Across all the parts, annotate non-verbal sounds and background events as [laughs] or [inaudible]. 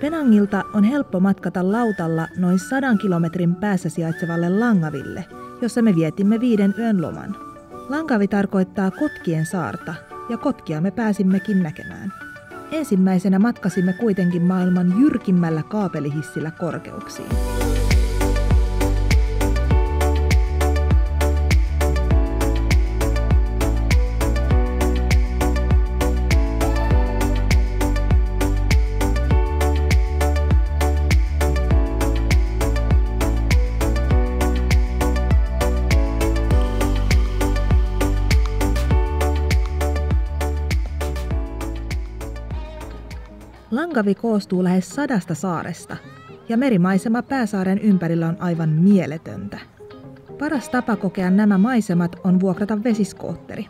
Penangilta on helppo matkata lautalla noin sadan kilometrin päässä sijaitsevalle Langaville, jossa me vietimme viiden yön loman. Langavi tarkoittaa kotkien saarta, ja kotkia me pääsimmekin näkemään. Ensimmäisenä matkasimme kuitenkin maailman jyrkimmällä kaapelihissillä korkeuksiin. Langavi koostuu lähes sadasta saaresta, ja merimaisema pääsaaren ympärillä on aivan mieletöntä. Paras tapa kokea nämä maisemat on vuokrata vesiskootteri.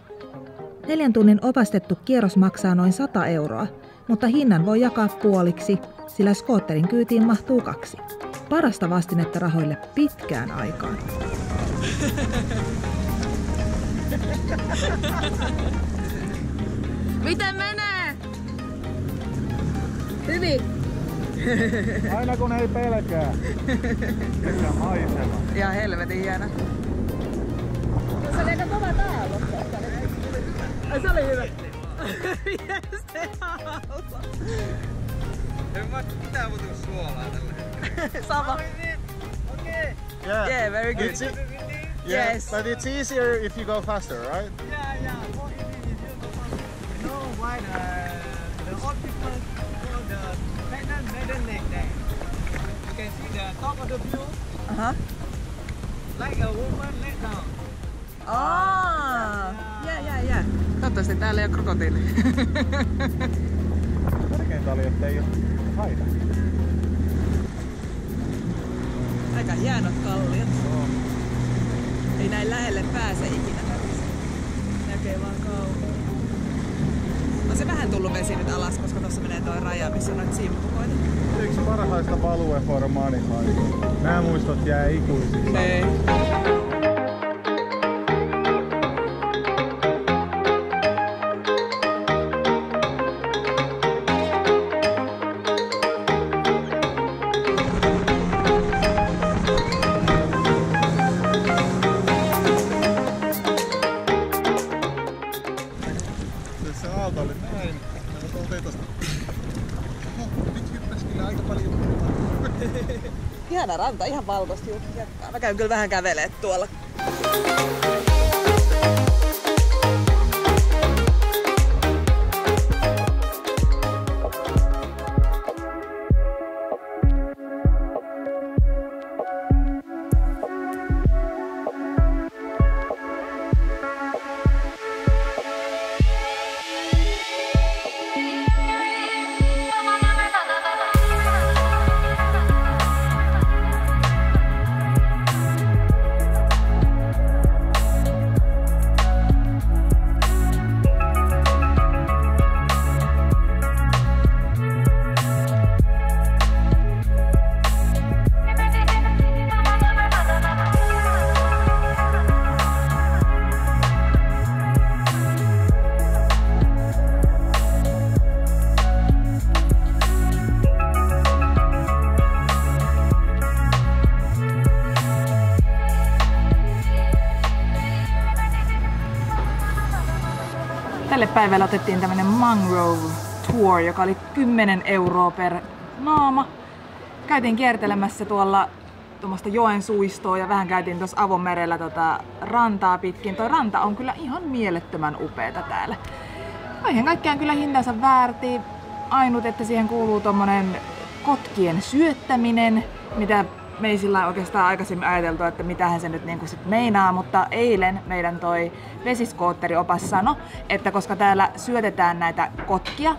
Neljän tunnin opastettu kierros maksaa noin 100 euroa, mutta hinnan voi jakaa puoliksi, sillä skootterin kyytiin mahtuu kaksi. Parasta vastinetta rahoille pitkään aikaan. Miten menee? Hyvin. Aina kun ei pelkää. Mikä maisema. Ja helvetin hieno. Se oli aika kova taalokka. Ai se oli hyvä. Yes, se auto. En mä pitää muuta suolaa tällä hetkellä. Sama. Yeah. Yeah, very good. It's e- Yes. Yes. But it's easier if you go faster, right? Yeah, yeah. More easy if you go faster. You know can see the top of the view Aha. like a woman lay down. Aa, jää, jää, jää. Toivottavasti täällä ei ole krokotiili. [laughs] Tärkeintä oli, että ei ole haita. Aika hienot kalliot. Ei näin lähelle pääse ikinä. Näkee vaan kaukaa. On se vähän tullut vesi nyt alas, koska tuossa menee toi raja, missä on noita simppukoita. Yksi parhaista valueformaanihaista. Nämä muistot jää ikuisiksi. Se aalto oli näin. Ja me tultiin tosta. Oho, nyt hyppäs kyllä aika paljon. [laughs] Ihana ranta, ihan valkoista juuri. Mä käyn kyllä vähän kävelee tuolla. Tälle päivälle otettiin tämmönen Mangrove Tour, joka oli 10 euroa per naama. Käytiin kiertelemässä tuolla tuommoista joen suistoa ja vähän käytiin tuossa avomerellä tota rantaa pitkin. Toi ranta on kyllä ihan mielettömän upeeta täällä. Kaiken kaikkiaan kyllä hintansa väärti. Ainut, että siihen kuuluu tommonen kotkien syöttäminen, mitä me ei sillä oikeastaan aikaisemmin ajateltu, että mitähän se nyt niinku sit meinaa, mutta eilen meidän toi vesiskootteriopas sanoi, että koska täällä syötetään näitä kotkia,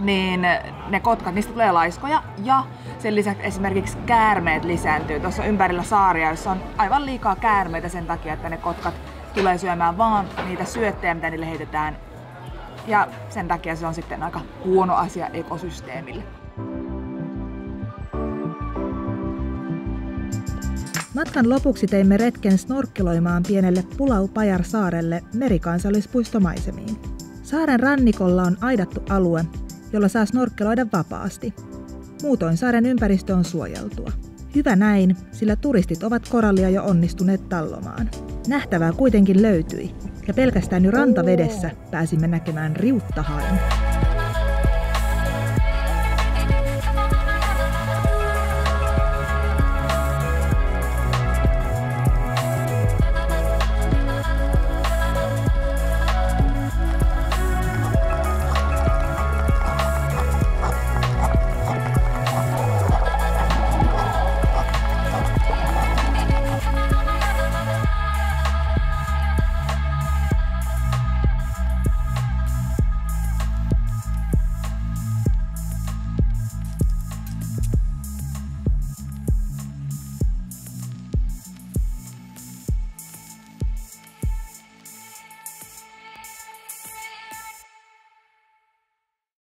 niin ne kotkat, niistä tulee laiskoja ja sen lisäksi esimerkiksi käärmeet lisääntyy. Tuossa ympärillä saaria, jossa on aivan liikaa käärmeitä sen takia, että ne kotkat tulee syömään vaan niitä syöttejä, mitä niille heitetään. Ja sen takia se on sitten aika huono asia ekosysteemille. Matkan lopuksi teimme retken snorkkeloimaan pienelle Pulau-Pajar-saarelle merikansallispuistomaisemiin. Saaren rannikolla on aidattu alue, jolla saa snorkkeloida vapaasti. Muutoin saaren ympäristö on suojeltua. Hyvä näin, sillä turistit ovat korallia jo onnistuneet tallomaan. Nähtävää kuitenkin löytyi, ja pelkästään jo rantavedessä pääsimme näkemään riuttahain.